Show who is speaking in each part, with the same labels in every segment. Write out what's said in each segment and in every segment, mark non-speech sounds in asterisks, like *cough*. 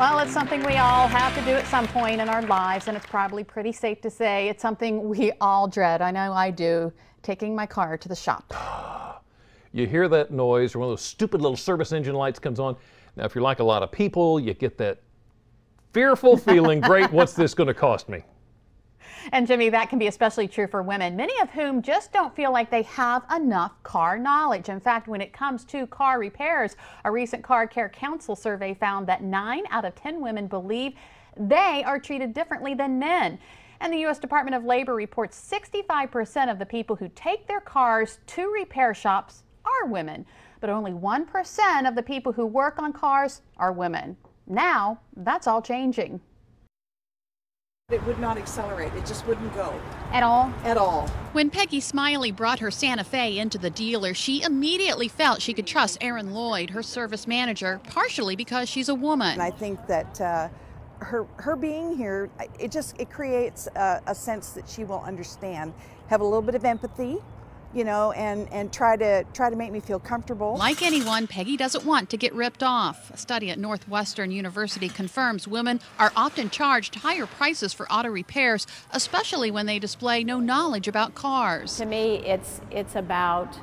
Speaker 1: Well, it's something we all have to do at some point in our lives, and it's probably pretty safe to say it's something we all dread. I know I do, taking my car to the shop. *gasps*
Speaker 2: You hear that noise, or one of those stupid little service engine lights comes on. Now, if you're like a lot of people, you get that fearful feeling, *laughs* great, what's this going to cost me?
Speaker 1: And Jimmy, that can be especially true for women, many of whom just don't feel like they have enough car knowledge. In fact, when it comes to car repairs, a recent Car Care Council survey found that 9 out of 10 women believe they are treated differently than men. And the U.S. Department of Labor reports 65% of the people who take their cars to repair shops are women, but only 1% of the people who work on cars are women. Now, that's all changing.
Speaker 3: It would not accelerate. It just wouldn't go.
Speaker 1: At all?
Speaker 3: At all.
Speaker 4: When Peggy Smiley brought her Santa Fe into the dealer, she immediately felt she could trust Erin Lloyd, her service manager, partially because she's a woman.
Speaker 3: And I think that uh, her her being here, it just it creates a, a sense that she will understand, have a little bit of empathy, you know, and, and try to try to make me feel comfortable.
Speaker 4: Like anyone, Peggy doesn't want to get ripped off. A study at Northwestern University confirms women are often charged higher prices for auto repairs, especially when they display no knowledge about cars.
Speaker 5: To me, it's it's about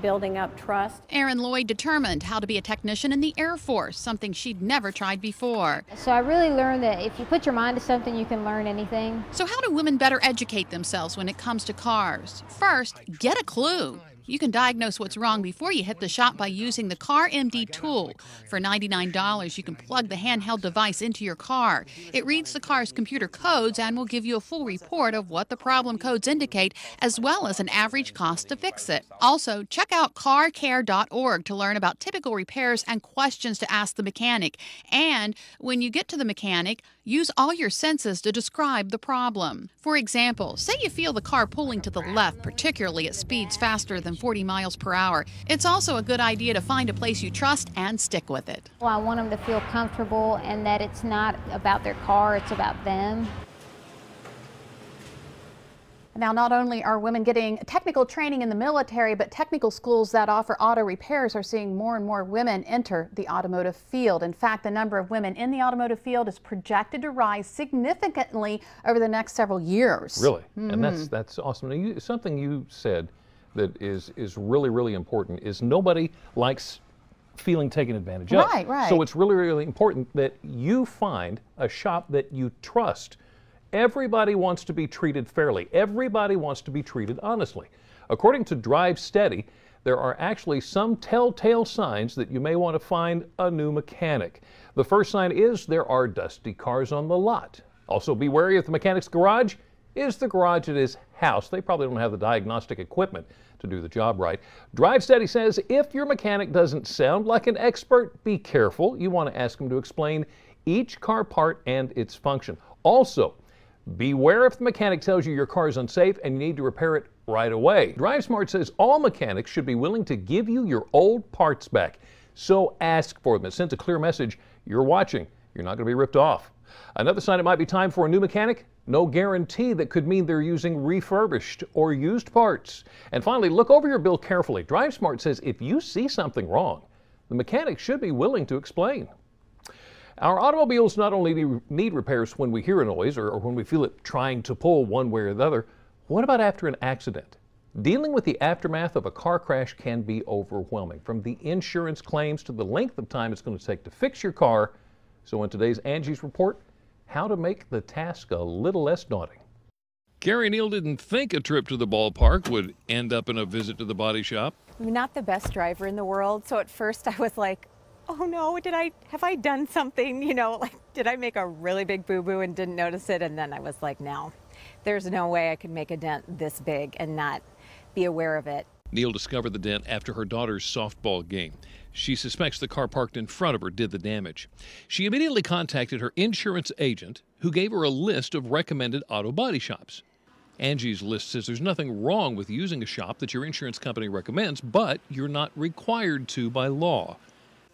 Speaker 5: building up trust.
Speaker 4: Erin Lloyd determined how to be a technician in the Air Force, something she'd never tried before.
Speaker 6: So I really learned that if you put your mind to something, you can learn anything.
Speaker 4: So how do women better educate themselves when it comes to cars? First, get a clue. You can diagnose what's wrong before you hit the shop by using the Car MD tool. For $99, you can plug the handheld device into your car. It reads the car's computer codes and will give you a full report of what the problem codes indicate, as well as an average cost to fix it. Also, check out carcare.org to learn about typical repairs and questions to ask the mechanic. And when you get to the mechanic, use all your senses to describe the problem. For example, say you feel the car pulling to the left, particularly at speeds faster than 40 miles per hour. It's also a good idea to find a place you trust and stick with it.
Speaker 6: Well, I want them to feel comfortable and that it's not about their car, it's about them.
Speaker 1: Now, not only are women getting technical training in the military, but technical schools that offer auto repairs are seeing more and more women enter the automotive field. In fact, the number of women in the automotive field is projected to rise significantly over the next several years.
Speaker 2: Really? Mm -hmm. And that's mm-hmm. that's awesome. Now, you, something you said that is, is really, really important is nobody likes feeling taken advantage of.
Speaker 1: Right, right.
Speaker 2: So it's really, really important that you find a shop that you trust. Everybody wants to be treated fairly. Everybody wants to be treated honestly. According to Drive Steady, there are actually some telltale signs that you may want to find a new mechanic. The first sign is there are dusty cars on the lot. Also, be wary if the mechanic's garage is the garage at his house. They probably don't have the diagnostic equipment to do the job right. Drive Steady says if your mechanic doesn't sound like an expert, be careful. You want to ask him to explain each car part and its function. Also, beware if the mechanic tells you your car is unsafe and you need to repair it right away. DriveSmart says all mechanics should be willing to give you your old parts back. So ask for them. It sends a clear message you're watching. You're not going to be ripped off. Another sign it might be time for a new mechanic no guarantee that could mean they're using refurbished or used parts. And finally, look over your bill carefully. DriveSmart says if you see something wrong, the mechanic should be willing to explain. Our automobiles not only need repairs when we hear a noise or, when we feel it trying to pull one way or the other, what about after an accident? Dealing with the aftermath of a car crash can be overwhelming, from the insurance claims to the length of time it's going to take to fix your car. So, in today's Angie's Report, how to make the task a little less daunting.
Speaker 7: Carrie Neal didn't think a trip to the ballpark would end up in a visit to the body shop.
Speaker 8: I'm not the best driver in the world, so at first I was like, oh no, did I, have I done something, you know, like, did I make a really big boo-boo and didn't notice it? And then I was like, no, there's no way I could make a dent this big and not be aware of it.
Speaker 7: Neal discovered the dent after her daughter's softball game. She suspects the car parked in front of her did the damage. She immediately contacted her insurance agent, who gave her a list of recommended auto body shops. Angie's list says there's nothing wrong with using a shop that your insurance company recommends, but you're not required to by law.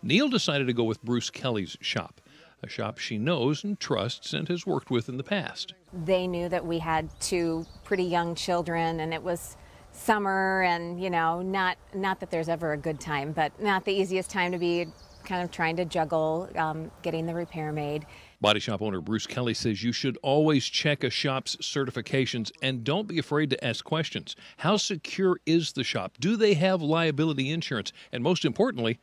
Speaker 7: Neal decided to go with Bruce Kelley's shop, a shop she knows and trusts and has worked with in the past.
Speaker 8: They knew that we had two pretty young children, and it was summer and you know not not that there's ever a good time but not the easiest time to be kind of trying to juggle um, getting the repair made.
Speaker 7: Body shop owner Bruce Kelley says you should always check a shop's certifications and don't be afraid to ask questions. How secure is the shop? Do they have liability insurance? And most importantly,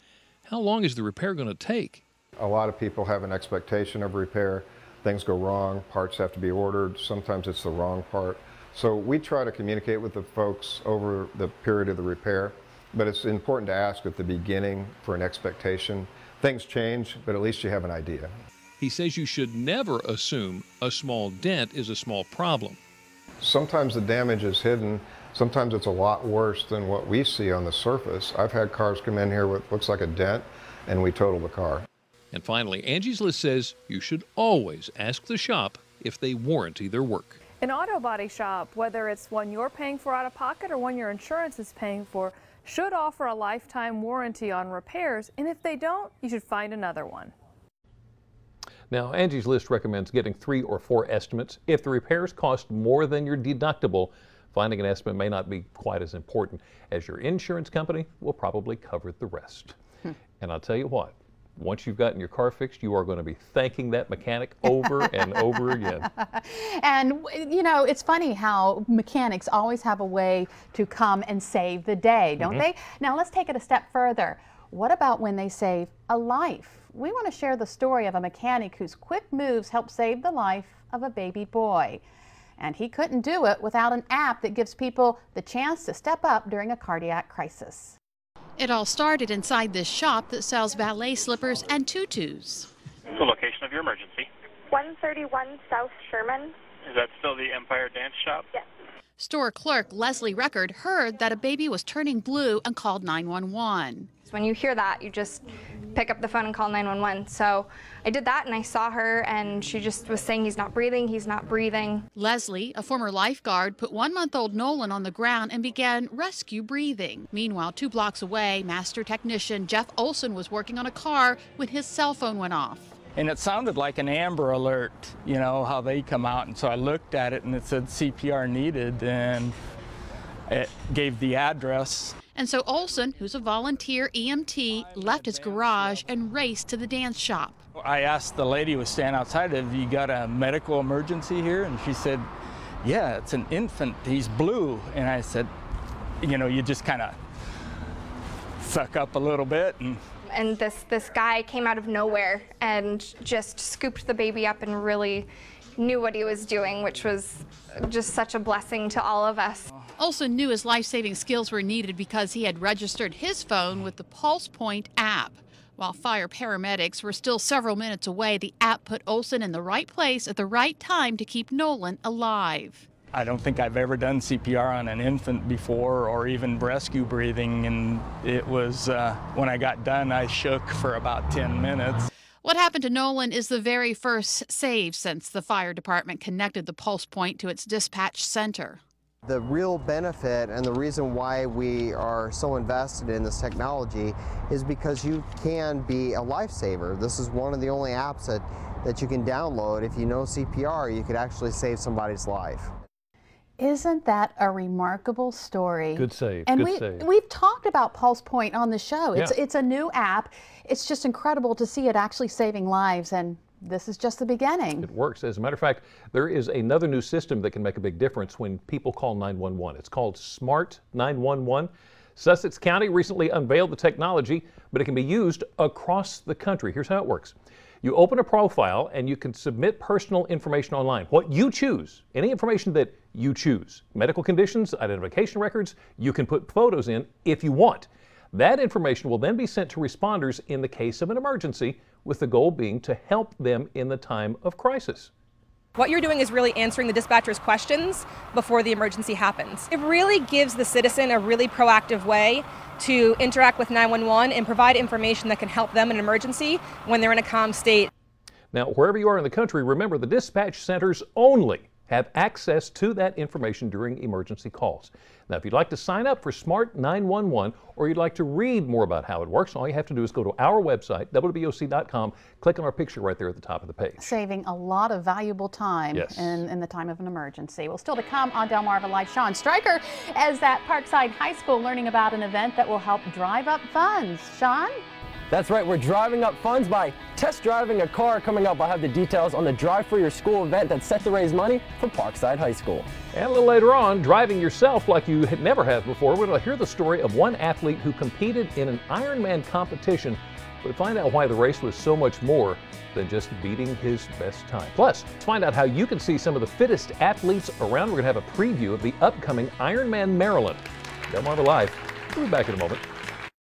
Speaker 7: how long is the repair going to take?
Speaker 9: A lot of people have an expectation of repair. Things go wrong, parts have to be ordered, sometimes it's the wrong part. So we try to communicate with the folks over the period of the repair, but it's important to ask at the beginning for an expectation. Things change, but at least you have an idea.
Speaker 7: He says you should never assume a small dent is a small problem.
Speaker 9: Sometimes the damage is hidden. Sometimes it's a lot worse than what we see on the surface. I've had cars come in here with looks like a dent, and we total the car.
Speaker 7: And finally, Angie's List says you should always ask the shop if they warranty their work.
Speaker 10: An auto body shop, whether it's one you're paying for out of pocket or one your insurance is paying for, should offer a lifetime warranty on repairs, and if they don't, you should find another one.
Speaker 2: Now, Angie's List recommends getting three or four estimates. If the repairs cost more than your deductible, finding an estimate may not be quite as important as your insurance company will probably cover the rest. Hmm. And I'll tell you what, once you've gotten your car fixed, you are going to be thanking that mechanic over and over again. *laughs*
Speaker 1: And, you know, it's funny how mechanics always have a way to come and save the day, don't mm -hmm. they? Now, let's take it a step further. What about when they save a life? we want to share the story of a mechanic whose quick moves helped save the life of a baby boy. And he couldn't do it without an app that gives people the chance to step up during a cardiac crisis.
Speaker 4: It all started inside this shop that sells ballet slippers and tutus.
Speaker 11: The location of your emergency?
Speaker 12: 131 South Sherman.
Speaker 11: Is that still the Empire Dance Shop?
Speaker 12: Yes.
Speaker 4: Store clerk Lesley Reckord heard that a baby was turning blue and called 911.
Speaker 12: When you hear that, you just pick up the phone and call 911. So I did that and I saw her and she just was saying he's not breathing, he's not breathing.
Speaker 4: Lesley, a former lifeguard, put one month old Nolan on the ground and began rescue breathing. Meanwhile, two blocks away, master technician Jeff Olson was working on a car when his cell phone went off.
Speaker 13: And it sounded like an Amber Alert, you know, how they come out. And so I looked at it and it said CPR needed and it gave the address.
Speaker 4: And so Olson, who's a volunteer EMT, left his garage and raced to the dance shop.
Speaker 13: I asked the lady who was standing outside, have you got a medical emergency here? And she said, yeah, it's an infant. He's blue. And I said, you know, you just kind of suck up a little bit and
Speaker 12: and this this guy came out of nowhere and just scooped the baby up and really knew what he was doing, which was just such a blessing to all of us.
Speaker 4: Olson knew his life-saving skills were needed because he had registered his phone with the Pulse Point app. While fire paramedics were still several minutes away, the app put Olson in the right place at the right time to keep Nolan alive.
Speaker 13: I don't think I've ever done CPR on an infant before or even rescue breathing, and it was uh, when I got done, I shook for about 10 minutes.
Speaker 4: What happened to Nolan is the very first save since the fire department connected the pulse point to its dispatch center.
Speaker 14: The real benefit and the reason why we are so invested in this technology is because you can be a lifesaver. This is one of the only apps that, that you can download. If you know CPR, you could actually save somebody's life.
Speaker 1: Isn't that a remarkable story?
Speaker 2: Good save.
Speaker 1: And
Speaker 2: Good
Speaker 1: we,
Speaker 2: save.
Speaker 1: we've talked about Pulse Point on the show. It's,
Speaker 2: yeah.
Speaker 1: it's a new app. It's just incredible to see it actually saving lives and this is just the beginning.
Speaker 2: It works. As a matter of fact, there is another new system that can make a big difference when people call 911. It's called Smart 911. Sussex County recently unveiled the technology, but it can be used across the country. Here's how it works. You open a profile and you can submit personal information online. What you choose, any information that you choose. Medical conditions, identification records, you can put photos in if you want. That information will then be sent to responders in the case of an emergency, with the goal being to help them in the time of crisis.
Speaker 15: What you're doing is really answering the dispatcher's questions before the emergency happens. It really gives the citizen a really proactive way to interact with 911 and provide information that can help them in an emergency when they're in a calm state.
Speaker 2: Now, wherever you are in the country, remember the dispatch centers only have access to that information during emergency calls. Now, if you'd like to sign up for Smart 911 or you'd like to read more about how it works, all you have to do is go to our website, WBOC.com, click on our picture right there at the top of the page.
Speaker 1: Saving a lot of valuable time
Speaker 2: yes.
Speaker 1: in, in the time of an emergency. Well, still to come on Delmarva Life, Sean Stryker is at Parkside High School learning about an event that will help drive up funds. Sean?
Speaker 16: That's right, we're driving up funds by test driving a car. Coming up, I'll have the details on the Drive for Your School event that's set to raise money for Parkside High School.
Speaker 2: And a little later on, driving yourself like you never have before, we're going to hear the story of one athlete who competed in an Ironman competition, but find out why the race was so much more than just beating his best time. Plus, let's find out how you can see some of the fittest athletes around. We're going to have a preview of the upcoming Ironman Maryland. Delmarva Life. We'll be back in a moment.